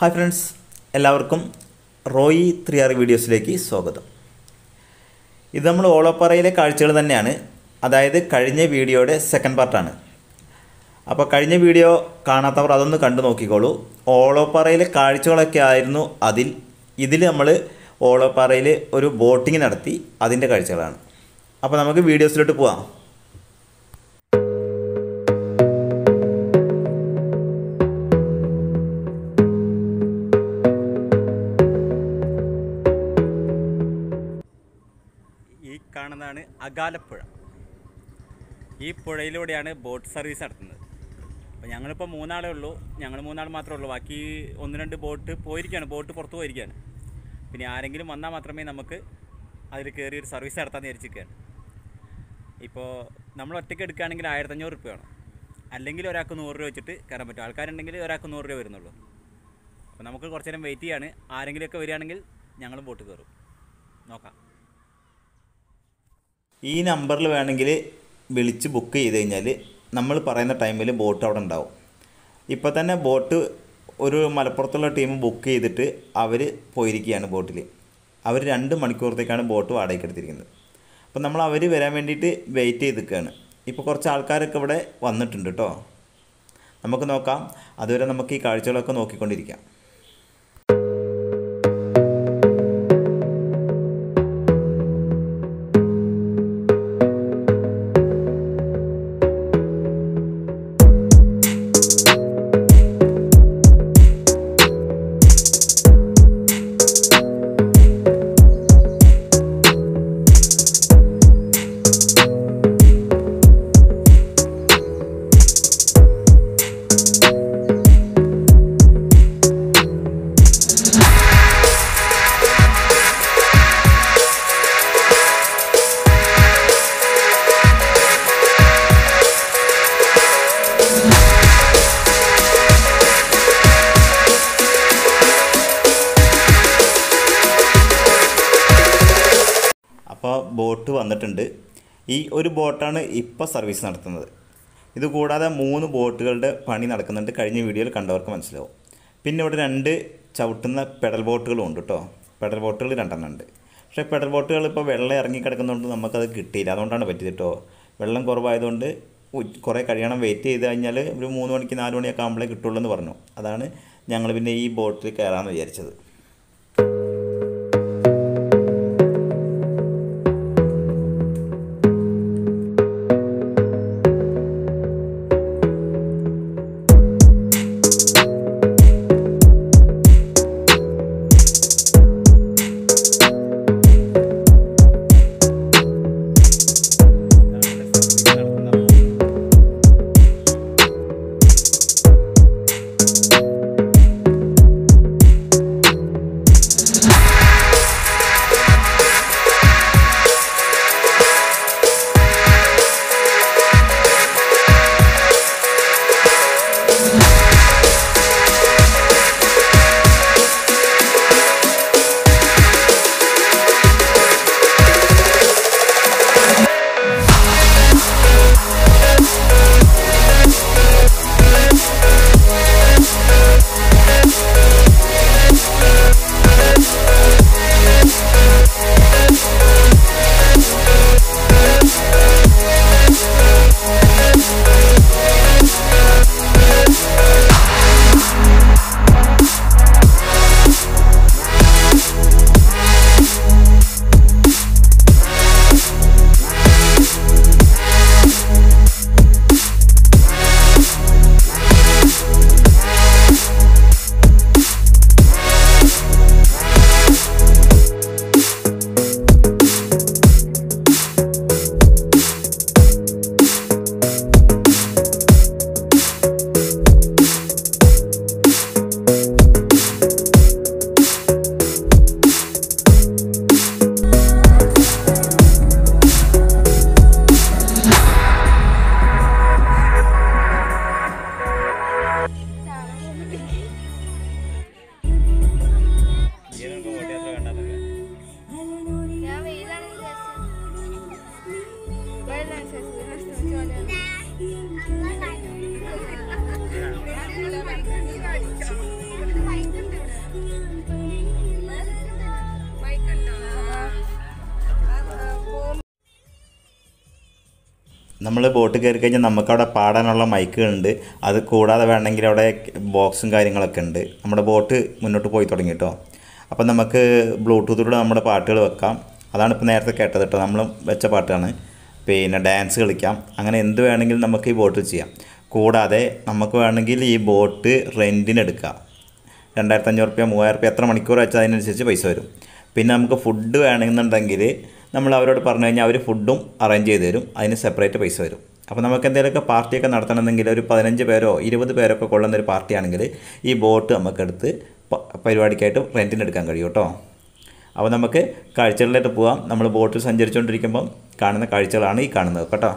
Hi friends എല്ലാവർക്കും Roy three R വീഡിയോസിലേക്ക് സ്വാഗതം. ഇത് നമ്മൾ ഓളോപ്പാറയിലെ കാഴ്ചകൾ തന്നെയാണ്. അതായത് കഴിഞ്ഞ വീഡിയോയുടെ സെക്കൻഡ് പാർട്ടാണ് അപ്പോൾ കഴിഞ്ഞ വീഡിയോ കാണാത്തവർ അതൊന്ന് കണ്ടു നോക്കിക്കോളൂ. ഓളോപ്പാറയിലെ കാഴ്ചകളൊക്കെ ആയിരുന്നു അതിൽ. ഇതിൽ നമ്മൾ ഓളോപ്പാറയിൽ ഒരു ബോട്ടിംഗ് നടത്തി അതിന്റെ കാഴ്ചകളാണ്. അപ്പോൾ നമുക്ക് വീഡിയോസിലോട്ട് പോവാം. അകാലപ്പുഴ. ഈ പുഴയിലൂടെയാണ് ബോട്ട് സർവീസ് നടത്തുന്നത്. അപ്പോൾ ഞങ്ങളിപ്പോൾ മൂന്നാളേ ഉള്ളൂ. ഞങ്ങൾ മൂന്നാൾ മാത്രമേ ഉള്ളൂ. ബാക്കി ഒന്ന് രണ്ട് ബോട്ട് പോയിരിക്കുകയാണ് ബോട്ട് പുറത്ത് പോയിരിക്കുകയാണ് പിന്നെ ആരെങ്കിലും വന്നാൽ മാത്രമേ നമുക്ക് അതിൽ കയറി ഒരു സർവീസ് നടത്താൻ വിചാരിച്ചിരിക്കുകയാണ്. ഇപ്പോൾ നമ്മൾ ഒറ്റയ്ക്ക് എടുക്കുകയാണെങ്കിൽ ആയിരത്തഞ്ഞൂറ് രൂപ വേണം അല്ലെങ്കിൽ ഒരാൾക്ക് നൂറ് രൂപ വെച്ചിട്ട് കയറാൻ പറ്റും. ആൾക്കാരുണ്ടെങ്കിൽ ഒരാൾക്ക് നൂറ് രൂപ വരുന്നുള്ളൂ. അപ്പോൾ നമുക്ക് കുറച്ച് നേരം വെയിറ്റ് ചെയ്യാണ്. ആരെങ്കിലുമൊക്കെ വരികയാണെങ്കിൽ ഞങ്ങളും ബോട്ട് കയറും. നോക്കാം. ഈ നമ്പറിൽ വേണമെങ്കിൽ വിളിച്ച് ബുക്ക് ചെയ്ത് കഴിഞ്ഞാൽ നമ്മൾ പറയുന്ന ടൈമിൽ ബോട്ട് അവിടെ ഉണ്ടാവും. ഇപ്പോൾ തന്നെ ബോട്ട് ഒരു മലപ്പുറത്തുള്ള ടീം ബുക്ക് ചെയ്തിട്ട് അവർ പോയിരിക്കുകയാണ് ബോട്ടിൽ. അവർ രണ്ട് മണിക്കൂറത്തേക്കാണ് ബോട്ട് വാടകയ്ക്ക് എടുത്തിരിക്കുന്നത്. അപ്പോൾ നമ്മൾ അവർ വരാൻ വേണ്ടിയിട്ട് വെയിറ്റ് ചെയ്ത് നിൽക്കുകയാണ് ഇപ്പോൾ കുറച്ച് ആൾക്കാരൊക്കെ ഇവിടെ വന്നിട്ടുണ്ട് കേട്ടോ. നമുക്ക് നോക്കാം. അതുവരെ നമുക്ക് ഈ കാഴ്ചകളൊക്കെ നോക്കിക്കൊണ്ടിരിക്കാം. ഈ ഒരു ബോട്ടാണ് ഇപ്പോൾ സർവീസ് നടത്തുന്നത്. ഇതുകൂടാതെ മൂന്ന് ബോട്ടുകളുടെ പണി നടക്കുന്നുണ്ട്. കഴിഞ്ഞ വീഡിയോയിൽ കണ്ടവർക്ക് മനസ്സിലാവും. പിന്നെ ഇവിടെ രണ്ട് ചവിട്ടുന്ന പെഡൽ ബോട്ടുകളും ഉണ്ട് കേട്ടോ പെഡൽ ബോട്ടുകൾ രണ്ടെണ്ണം ഉണ്ട് പക്ഷേ പെഡൽ ബോട്ടുകൾ ഇപ്പോൾ വെള്ളം ഇറങ്ങി കിടക്കുന്നതുകൊണ്ട് നമുക്കത് കിട്ടിയില്ല. അതുകൊണ്ടാണ് പറ്റിയത് കേട്ടോ വെള്ളം കുറവായതുകൊണ്ട് കുറേ കഴിയണം. വെയിറ്റ് ചെയ്ത് കഴിഞ്ഞാൽ ഒരു മൂന്ന് മണിക്ക് നാല് മണിയൊക്കെ ആകുമ്പോഴേ കിട്ടുള്ളൂ എന്ന് പറഞ്ഞു. അതാണ് ഞങ്ങൾ പിന്നെ ഈ ബോട്ടിൽ കയറാമെന്ന് വിചാരിച്ചത്. നമ്മൾ ബോട്ട് കയറി കഴിഞ്ഞാൽ നമുക്കവിടെ പാടാനുള്ള മൈക്കുകളുണ്ട്. അത് കൂടാതെ വേണമെങ്കിൽ അവിടെ ബോക്സും കാര്യങ്ങളൊക്കെ ഉണ്ട്. നമ്മുടെ ബോട്ട് മുന്നോട്ട് പോയി തുടങ്ങി കേട്ടോ അപ്പം നമുക്ക് ബ്ലൂടൂത്തിലൂടെ നമ്മുടെ പാട്ടുകൾ വെക്കാം. അതാണ് ഇപ്പോൾ നേരത്തെ കേട്ടത് കേട്ടോ നമ്മൾ വെച്ച പാട്ടാണ്. പിന്നെ ഡാൻസ് കളിക്കാം. അങ്ങനെ എന്ത് വേണമെങ്കിലും നമുക്ക് ഈ ബോട്ട് ചെയ്യാം. കൂടാതെ നമുക്ക് വേണമെങ്കിൽ ഈ ബോട്ട് റെന്റിന് എടുക്കാം. രണ്ടായിരത്തി അഞ്ഞൂറ് റുപ്യ മൂവായിരം റുപ്യ എത്ര മണിക്കൂർ വെച്ചാൽ അതിനനുസരിച്ച് പൈസ വരും. പിന്നെ നമുക്ക് ഫുഡ് വേണമെന്നുണ്ടെങ്കിൽ നമ്മൾ അവരോട് പറഞ്ഞു കഴിഞ്ഞാൽ അവർ ഫുഡും അറേഞ്ച് ചെയ്ത് തരും. അതിന് സെപ്പറേറ്റ് പൈസ വരും. അപ്പോൾ നമുക്ക് എന്തെങ്കിലുമൊക്കെ പാർട്ടിയൊക്കെ നടത്തണമെങ്കിൽ ഒരു പതിനഞ്ച് പേരോ ഇരുപത് പേരൊക്കെ കൊള്ളുന്ന ഒരു പാർട്ടിയാണെങ്കിൽ ഈ ബോട്ട് നമുക്കെടുത്ത് പരിപാടിക്കായിട്ട് റെന്റിന് എടുക്കാൻ കഴിയും കേട്ടോ. അപ്പോൾ നമുക്ക് കാഴ്ചകളിലേക്ക് പോവാം. നമ്മൾ ബോട്ടിൽ സഞ്ചരിച്ചുകൊണ്ടിരിക്കുമ്പം കാണുന്ന കാഴ്ചകളാണ് ഈ കാണുന്നത് കേട്ടോ.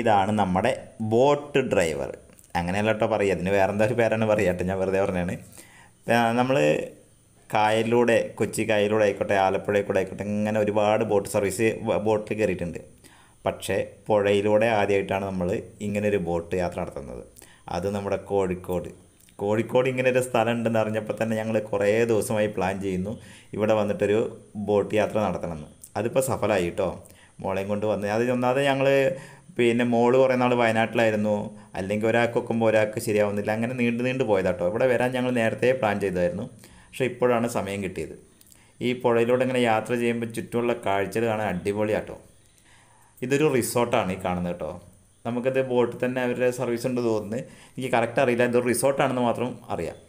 ഇതാണ് നമ്മുടെ ബോട്ട് ഡ്രൈവർ. അങ്ങനെയല്ല കേട്ടോ പറയുക. അതിന് വേറെ എന്താ ഒരു പേരാണ് പറയുക കേട്ടോ. ഞാൻ വെറുതെ പറഞ്ഞാണ് നമ്മൾ കായലിലൂടെ കൊച്ചി കായലിലൂടെ ആയിക്കോട്ടെ ആലപ്പുഴയിൽ ആയിക്കോട്ടെ ഇങ്ങനെ ഒരുപാട് ബോട്ട് സർവീസ് ബോട്ടിൽ കയറിയിട്ടുണ്ട്. പക്ഷേ പുഴയിലൂടെ ആദ്യമായിട്ടാണ് നമ്മൾ ഇങ്ങനൊരു ബോട്ട് യാത്ര നടത്തുന്നത്. അത് നമ്മുടെ കോഴിക്കോട്. കോഴിക്കോട് ഇങ്ങനെ ഒരു സ്ഥലം ഉണ്ടെന്ന് അറിഞ്ഞപ്പോൾ തന്നെ ഞങ്ങൾ കുറേ ദിവസമായി പ്ലാൻ ചെയ്യുന്നു. ഇവിടെ വന്നിട്ടൊരു ബോട്ട് യാത്ര നടത്തണമെന്ന്. അതിപ്പോൾ സഫലമായി കേട്ടോ. മോളെയും കൊണ്ട് വന്ന് അത് ഒന്നാമത് ഞങ്ങൾ പിന്നെ മോൾ കുറേ നാൾ വയനാട്ടിലായിരുന്നു. അല്ലെങ്കിൽ ഒരാൾക്ക് വെക്കുമ്പോൾ ഒരാൾക്ക് ശരിയാവുന്നില്ല. അങ്ങനെ നീണ്ടു നീണ്ടു പോയതാട്ടോ. ഇവിടെ വരാൻ ഞങ്ങൾ നേരത്തെ പ്ലാൻ ചെയ്തായിരുന്നു. പക്ഷേ ഇപ്പോഴാണ് സമയം കിട്ടിയത്. ഈ പുഴയിലൂടെ ഇങ്ങനെ യാത്ര ചെയ്യുമ്പോൾ ചുറ്റുമുള്ള കാഴ്ചകൾ കാണാൻ അടിപൊളിയാട്ടോ. ഇതൊരു റിസോർട്ടാണ് ഈ കാണുന്നത് കേട്ടോ. നമുക്കത് ബോട്ടിൽ തന്നെ അവരുടെ സർവീസ് ഉണ്ട് തോന്നുന്നു. എനിക്ക് കറക്റ്റ് അറിയില്ല. ഇതൊരു റിസോർട്ടാണെന്ന് മാത്രം അറിയാം.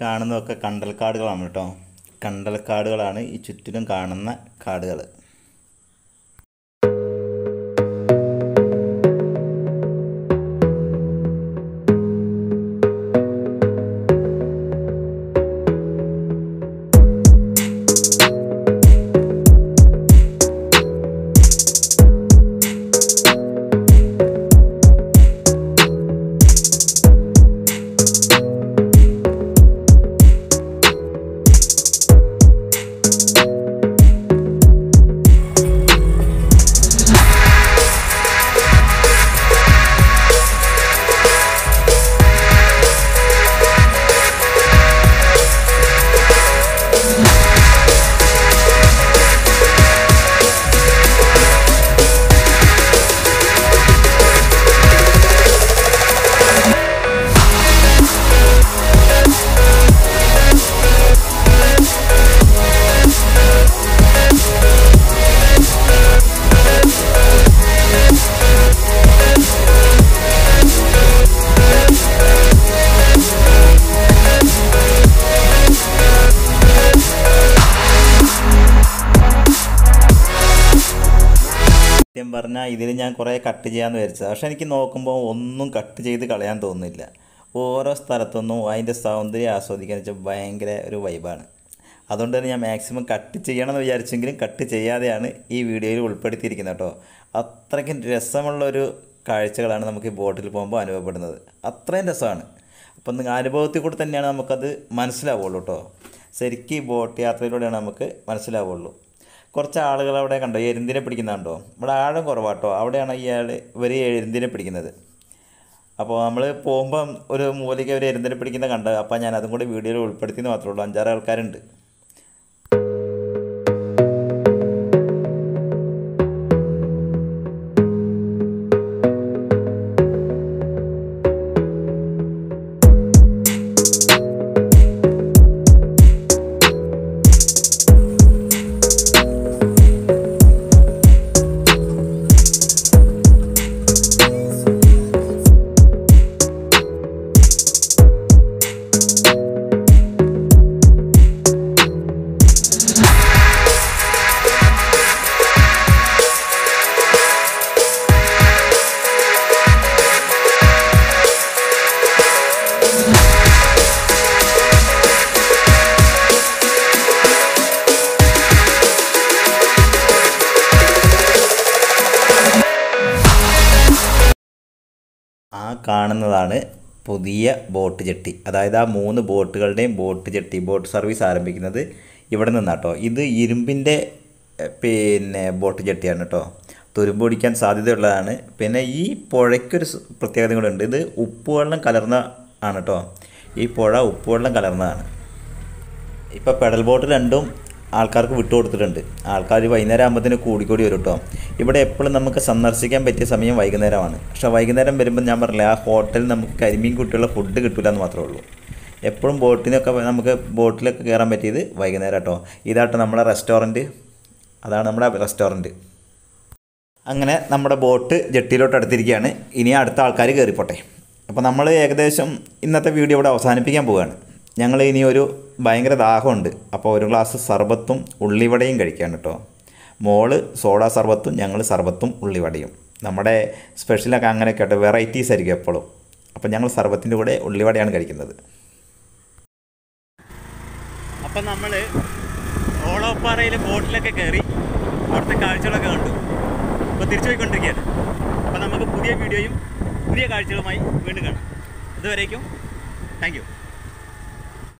കാണുന്നതൊക്കെ കണ്ടൽക്കാടുകളാണ് കേട്ടോ. കണ്ടൽക്കാടുകളാണ് ഈ ചുറ്റിലും കാണുന്ന കാടുകൾ ഇതിൽ ഞാൻ കുറേ കട്ട് ചെയ്യാമെന്ന് വിചാരിച്ചത്. പക്ഷേ എനിക്ക് നോക്കുമ്പോൾ ഒന്നും കട്ട് ചെയ്ത് കളയാൻ തോന്നുന്നില്ല. ഓരോ സ്ഥലത്തൊന്നും അതിന്റെ സൗന്ദര്യം ആസ്വദിക്കാന്ന് വെച്ചാൽ ഭയങ്കര ഒരു വൈബാണ് അതുകൊണ്ട് തന്നെ ഞാൻ മാക്സിമം കട്ട് ചെയ്യണമെന്ന് വിചാരിച്ചെങ്കിലും കട്ട് ചെയ്യാതെയാണ് ഈ വീഡിയോയിൽ ഉൾപ്പെടുത്തിയിരിക്കുന്നത് കേട്ടോ. അത്രയ്ക്കും രസമുള്ളൊരു കാഴ്ചകളാണ് നമുക്ക് ഈ ബോട്ടിൽ പോകുമ്പോൾ അനുഭവപ്പെടുന്നത്. അത്രയും രസമാണ്. അപ്പം അനുഭവത്തിൽ കൂടെ തന്നെയാണ് നമുക്കത് മനസ്സിലാവുള്ളൂ കേട്ടോ. ശരിക്കും ഈ ബോട്ട് യാത്രയിലൂടെയാണ് നമുക്ക് മനസ്സിലാവുള്ളൂ. കുറച്ച് ആളുകൾ അവിടെ കണ്ടോ എരുന്തിനെ പിടിക്കുന്നുണ്ടോ ഇവിടെ ആഴം കുറവാട്ടോ. അവിടെയാണ് ഇയാൾ ഇവർ എരുന്തിനെ പിടിക്കുന്നത്. അപ്പോൾ നമ്മൾ പോകുമ്പം ഒരു മൂലയ്ക്ക് ഒരു എരുന്തിനെ പിടിക്കുന്ന കണ്ടത് അപ്പോൾ ഞാൻ അതും കൂടി വീഡിയോയിൽ ഉൾപ്പെടുത്തിയെന്ന് മാത്രമേ ഉള്ളൂ. അഞ്ചാറ് ആൾക്കാരുണ്ട്. ആ കാണുന്നതാണ് പുതിയ ബോട്ട് ജെട്ടി. അതായത് ആ മൂന്ന് ബോട്ടുകളുടെയും ബോട്ട് ജെട്ടി ബോട്ട് സർവീസ് ആരംഭിക്കുന്നത് ഇവിടെ നിന്നാട്ടോ. ഇത് ഇരുമ്പിന്റെ പിന്നെ ബോട്ട് ജെട്ടിയാണ് കേട്ടോ. തുരുമ്പ് പിടിക്കാൻ സാധ്യതയുള്ളതാണ്. പിന്നെ ഈ പുഴയ്ക്കൊരു പ്രത്യേകത കൂടെ ഉണ്ട് ഇത് ഉപ്പുവെള്ളം കലർന്ന ആണ് കേട്ടോ. ഈ പുഴ ഉപ്പുവെള്ളം കലർന്നതാണ്. ഇപ്പോൾ പെഡൽ ബോട്ട് രണ്ടും ആൾക്കാർക്ക് വിട്ടുകൊടുത്തിട്ടുണ്ട്. ആൾക്കാർ വൈകുന്നേരം ആകുമ്പോഴത്തേന് കൂടിക്കൂടി വരും കേട്ടോ ഇവിടെ എപ്പോഴും നമുക്ക് സന്ദർശിക്കാൻ പറ്റിയ സമയം വൈകുന്നേരമാണ്. പക്ഷേ വൈകുന്നേരം വരുമ്പോൾ ഞാൻ പറഞ്ഞില്ല ആ ഹോട്ടലിൽ നമുക്ക് കരിമീൻ കുട്ടിയുള്ള ഫുഡ് കിട്ടില്ല എന്ന് മാത്രമേ ഉള്ളൂ. എപ്പോഴും ബോട്ടിനൊക്കെ നമുക്ക് ബോട്ടിലൊക്കെ കയറാൻ പറ്റിയത് വൈകുന്നേരം കേട്ടോ ഇതാട്ടോ നമ്മുടെ റെസ്റ്റോറന്റ്. അതാണ് നമ്മുടെ റെസ്റ്റോറന്റ്. അങ്ങനെ നമ്മുടെ ബോട്ട് ജെട്ടിയിലോട്ട് അടുത്തിരിക്കുകയാണ്. ഇനി അടുത്ത ആൾക്കാർ കയറിപ്പോട്ടെ അപ്പോൾ നമ്മൾ ഏകദേശം ഇന്നത്തെ വീഡിയോ ഇവിടെ അവസാനിപ്പിക്കാൻ പോവുകയാണ്. ഞങ്ങൾ ഇനി ഒരു ഭയങ്കര ദാഹമുണ്ട്. അപ്പോൾ ഒരു ഗ്ലാസ് സർബത്തും ഉള്ളിവടയും കഴിക്കാൻ കേട്ടോ. മോൾ സോഡ സർബത്തും ഞങ്ങൾ സർബത്തും ഉള്ളിവടയും. നമ്മുടെ സ്പെഷ്യലൊക്കെ അങ്ങനെയൊക്കെ കേട്ടോ വെറൈറ്റീസ് ആയിരിക്കും എപ്പോഴും. അപ്പോൾ ഞങ്ങൾ സർബത്തിന്റെ കൂടെ ഉള്ളിവടയാണ് കഴിക്കുന്നത്. അപ്പം നമ്മൾ ഓളോപ്പാറയിൽ ബോട്ടിലൊക്കെ കയറി അവിടുത്തെ കാഴ്ചകളൊക്കെ കണ്ടു. അപ്പോൾ തിരിച്ചു പോയിക്കൊണ്ടിരിക്കുകയാണ്. അപ്പോൾ നമുക്ക് പുതിയ വീഡിയോയും പുതിയ കാഴ്ചകളുമായി വീണ്ടും കാണാം. ഇതുവരേക്കും താങ്ക്